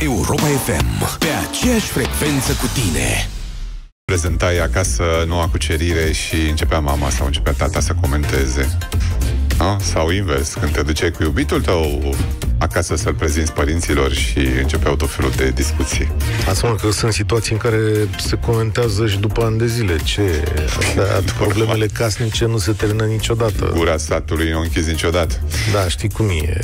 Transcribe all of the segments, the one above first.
Europa FM, pe aceeași frecvență cu tine. Prezentai acasă noua cucerire și începea mama sau începea tata să comenteze. A? Sau invers, când te duceai cu iubitul tău acasă să-l prezinți părinților și începeau tot felul de discuții. Asta că sunt situații în care se comentează și după ani de zile. Ce? Astea, problemele casnice nu se termină niciodată. Gura statului nu închizi niciodată. Da, știi cum e.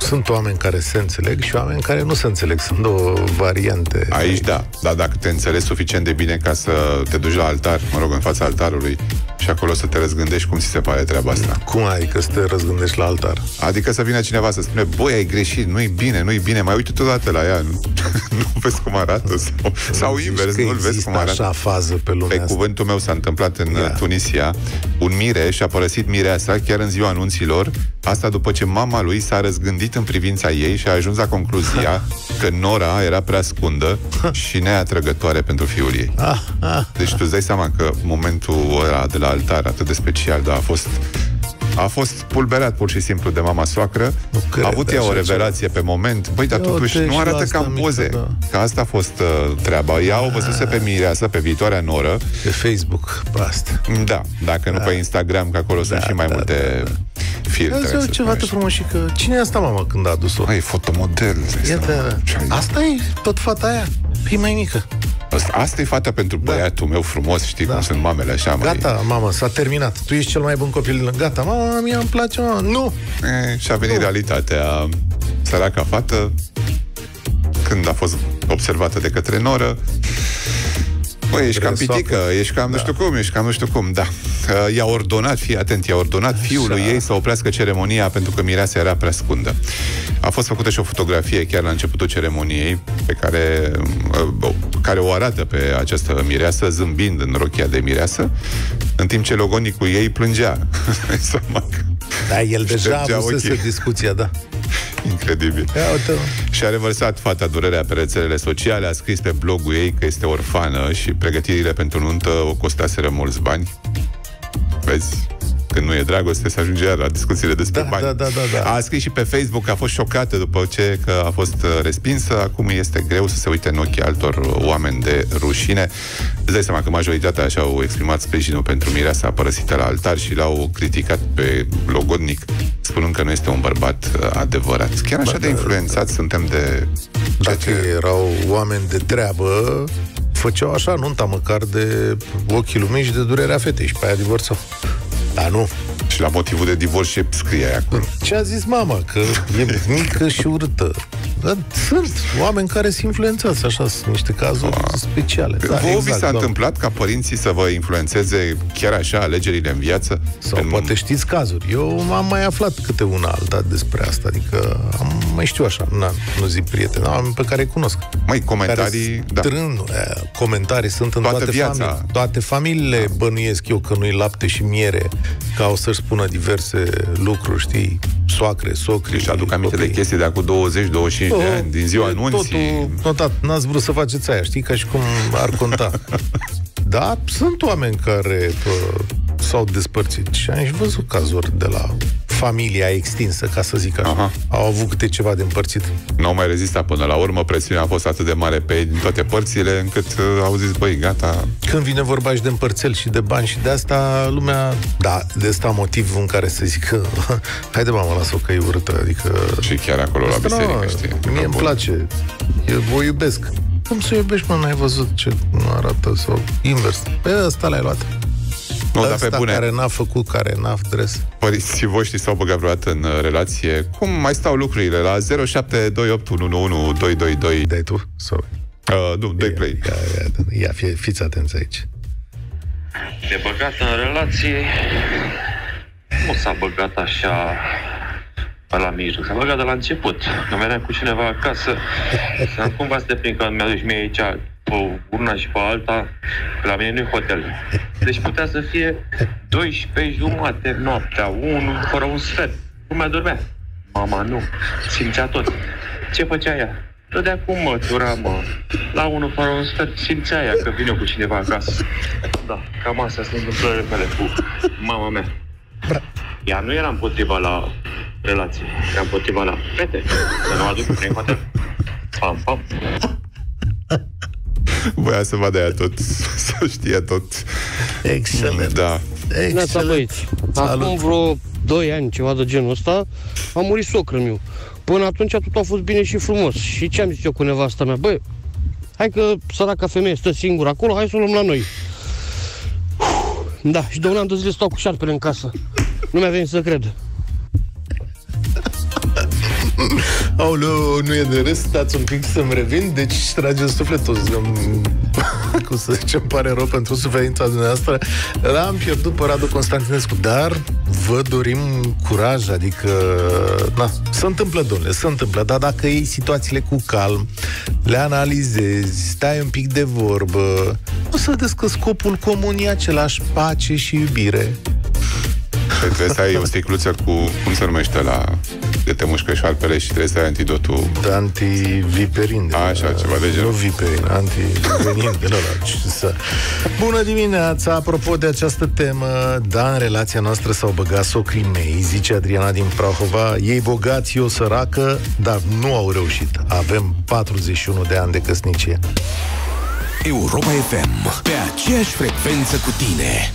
Sunt oameni care se înțeleg și oameni care nu se înțeleg. Sunt două variante. Aici da, dar dacă te înțelegi suficient de bine ca să te duci la altar, mă rog, în fața altarului, și acolo să te răzgândești cum ți se pare treaba asta. Cum ai că să te răzgândești la altar? Adică să vină cineva să spune, băi, ai greșit, nu-i bine, nu-i bine, mai uite toată la ea, nu, nu vezi cum arată? Sau, sau invers, nu-l vezi cum arată? așa fază pe lumea Pe asta. cuvântul meu s-a întâmplat în yeah. Tunisia. Un mireș și-a părăsit mireasa chiar în ziua anunților, asta după ce mama lui s-a răzgândit în privința ei și a ajuns la concluzia că Nora era prea scundă și neatrăgătoare pentru fiul ei. Ah, ah. Deci tu îți dai seama că momentul ăla de la altar atât de special, dar a fost a fost pulberat pur și simplu de mama soacră. a avut ea o revelație ceva. pe moment. Băi, dar totuși nu arată ca în poze. Mică, da. Că asta a fost uh, treaba. Ea o văzuse pe mireasă, pe viitoarea noră. Pe Facebook, pe asta. Da, dacă da. nu pe Instagram, că acolo da, sunt și mai da, multe da, da. Filtre. Asta ceva de frumos și că... Cine e asta, mama, când a adus-o? Ai, fotomodel. Iată, asta e tot fata aia. Păi mai mică. Asta, asta e fata pentru da. băiatul da. meu frumos, știi da. cum sunt mamele așa Gata, mai... mamă, s-a terminat. Tu ești cel mai bun copil. Gata, mama, mie îmi place, mama. Nu! E, și a venit nu. realitatea. Săraca fată, când a fost observată de către noră, Băi, ești cam pitică, ești cam da. nu știu cum, ești cam nu știu cum, da. Uh, i-a ordonat, fii atent, i-a ordonat Așa. fiului ei să oprească ceremonia pentru că mireasa era prea scundă. A fost făcută și o fotografie chiar la începutul ceremoniei pe care, uh, care o arată pe această mireasă zâmbind în rochia de mireasă, în timp ce logonicul ei plângea. da, el deja a avut discuția, da. Incredibil. Ia uite. Și a revărsat fata durerea pe rețelele sociale, a scris pe blogul ei că este orfană și pregătirile pentru nuntă o costaseră mulți bani. Vezi? când nu e dragoste, se ajunge la discuțiile despre da, bani. Da, da, da, da. A scris și pe Facebook că a fost șocată după ce că a fost uh, respinsă. Acum este greu să se uite în ochii altor oameni de rușine. Îți dai seama că majoritatea așa au exprimat sprijinul pentru mireasa părăsită la altar și l-au criticat pe logodnic, spunând că nu este un bărbat uh, adevărat. Chiar așa ba, de da, influențați da. suntem de... Dacă ce... erau oameni de treabă, făceau așa nunta măcar de ochii lumii și de durerea fetei și pe aia divorțau. Dar nu. Și la motivul de divorț ce scrie aia acolo? Ce a zis mama? Că e mică și urâtă. Dar sunt oameni care sunt influențați, așa, sunt niște cazuri A. speciale. Da, Vă exact, vi s-a doamne. întâmplat ca părinții să vă influențeze chiar așa alegerile în viață? Sau în... poate știți cazuri. Eu am mai aflat câte una alta despre asta, adică am mai știu așa, na, nu zic prieteni, am pe care îi cunosc. Mai comentarii, da. Strân, comentarii sunt în toată, toate viața. familiile. Toate familiile da. bănuiesc eu că nu-i lapte și miere, ca o să-și spună diverse lucruri, știi, soacre, socri. Și aduc aminte copii. de chestii de acum 20-25 oh, de ani, din ziua anunții. Totul notat, n-ați vrut să faceți aia, știi, ca și cum ar conta. da, sunt oameni care pă, s-au despărțit și am și văzut cazuri de la familia extinsă, ca să zic așa. Aha. Au avut câte ceva de împărțit. Nu au mai rezistat până la urmă, presiunea a fost atât de mare pe ei din toate părțile, încât uh, au zis, băi, gata. Când vine vorba și de împărțel și de bani și de asta, lumea, da, de asta motiv în care să zică, haide mama, lasă-o că e urâtă, adică... Și chiar acolo la biserică, știi? Mie îmi place, eu o iubesc. Cum să iubești, mă, n-ai văzut ce arată sau invers. Pe ăsta l-ai luat. Nu, dar pe bune. care n-a făcut, care n-a dres. Părinții voștri s-au băgat vreodată în uh, relație. Cum mai stau lucrurile? La 0728111222 Dai tu? Sau... Uh, nu, dai play. Ia, ia, ia fie, fiți atenți aici. De băgat în relație nu s-a băgat așa la mijloc. S-a băgat de la început. Nu veneam cu cineva acasă să cumva să te prind când mi-aduci mie aici pe una și pe alta, la mine nu hotel. Deci putea să fie 12 jumate noaptea, 1 fără un sfert. Cum dormea? Mama nu, simțea tot. Ce făcea ea? de cum mă, tura, mă. La unul fără un sfert simțea ea că vine cu cineva acasă. Da, cam astea sunt întâmplările mele cu mama mea. Ea nu era împotriva la relație, era împotriva la fete, să nu aduc prin hotel. Pam, pam. Voia să vadă ea tot, să știe tot. Excelent. Da. Neața, Excelent. băieți. Salut. Acum vreo 2 ani, ceva de genul ăsta, a murit socrul meu. Până atunci tot a fost bine și frumos. Și ce am zis eu cu nevasta mea? Băi, hai că săraca femeie stă singură acolo, hai să o luăm la noi. Da, și de un an de zile stau cu șarpele în casă. Nu mi-a venit să cred. Aoleu, nu e de râs, stați un pic să-mi revin, deci trage sufletul. Îmi- Cum să zicem, pare rău pentru suferința dumneavoastră. L-am pierdut pe Radu Constantinescu, dar vă dorim curaj, adică, na, se întâmplă, domnule, se întâmplă, dar dacă iei situațiile cu calm, le analizezi, stai un pic de vorbă, o să vedeți că scopul comun e același, pace și iubire. Păi trebuie să ai o sticluță cu, cum se numește la de te mușcă șarpele și trebuie să ai antidotul. De antiviperin. De Așa, ceva de genul. Nu viperin, antivenin de ăla. ce să- Bună dimineața! Apropo de această temă, da, în relația noastră s-au băgat socrii mei, zice Adriana din Prahova. Ei bogați, eu săracă, dar nu au reușit. Avem 41 de ani de căsnicie. Europa FM Pe aceeași frecvență cu tine